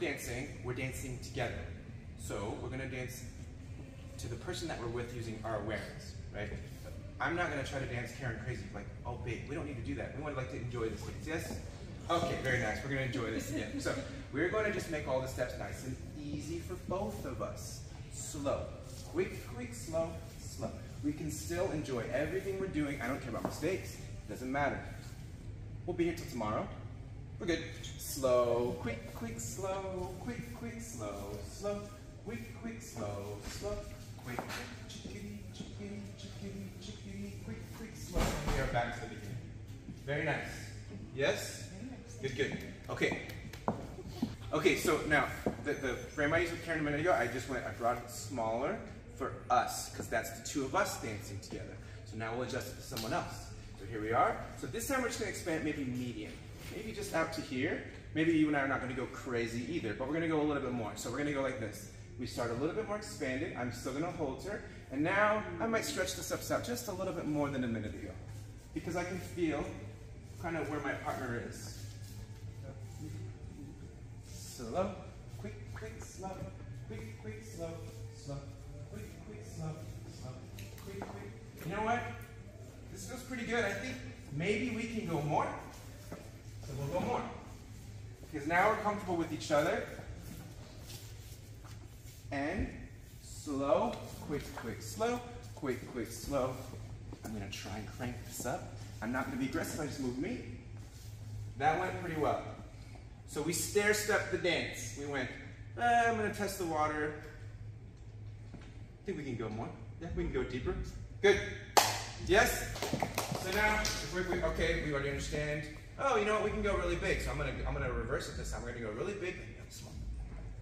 dancing, we're dancing together. So we're gonna dance to the person that we're with using our awareness, right? I'm not gonna try to dance Karen crazy, like, oh babe, we don't need to do that. We want to like to enjoy this dance, yes? Okay, very nice, we're gonna enjoy this again. So we're gonna just make all the steps nice and easy for both of us. Slow, quick, quick, slow, slow. We can still enjoy everything we're doing. I don't care about mistakes, it doesn't matter. We'll be here till tomorrow. We're good. Slow, quick, quick, slow, quick, quick, slow, slow, quick, quick, slow, slow, quick, quick, chickadee, chickadee, chickadee, chickadee, quick, quick, slow. We are back to the beginning. Very nice. Yes? Good, good. Okay. Okay, so now, the, the frame I used with Karen a minute ago, I just went, I brought it smaller for us, because that's the two of us dancing together. So now we'll adjust it to someone else. So here we are. So this time we're just gonna expand maybe medium. Maybe just out to here. Maybe you and I are not gonna go crazy either, but we're gonna go a little bit more. So we're gonna go like this. We start a little bit more expanded. I'm still gonna hold her. And now I might stretch the steps out just a little bit more than a minute ago. Because I can feel kind of where my partner is. Slow, quick, quick, slow, quick, quick, slow, slow, quick, quick, slow, slow, quick, quick. You know what? This feels pretty good. I think maybe we can go more. So we'll go more. Because now we're comfortable with each other. And slow, quick, quick, slow, quick, quick, slow. I'm gonna try and crank this up. I'm not gonna be aggressive, I just move me. That went pretty well. So we stair stepped the dance. We went, eh, I'm gonna test the water. I think we can go more. Yeah, we can go deeper. Good. Yes? So now, we, we, okay, we already understand. Oh, you know what? We can go really big. So I'm gonna I'm gonna reverse it this time. We're gonna go really big. So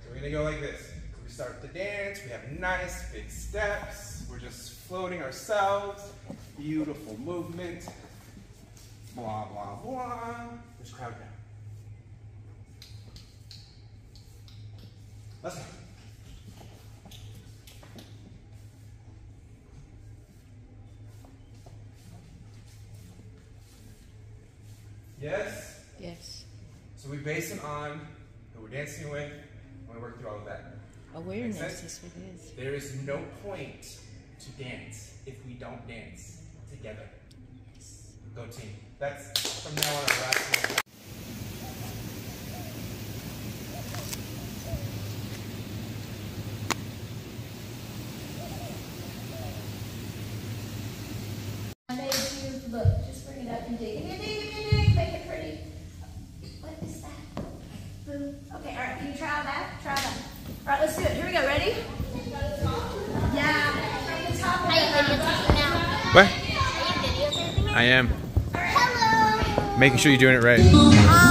we're gonna go like this. So we start the dance. We have nice big steps. We're just floating ourselves. Beautiful movement. Blah blah blah. There's crowd now. Let's go. Yes? Yes. So we base it on who we're dancing with, and we work through all of that. Awareness is what it is. There is no point to dance if we don't dance together. Go team. That's from now on our last name. I made you look, just bring it up and dig, and dig, and dig, make it pretty. What is that? Boom. Okay, all right, can you try that? Try that. All right, let's do it. Here we go. Ready? Yeah. From the top of Are you the videotaping now? What? Are you videotaping? I am. Hello. Making sure you're doing it right. Hi.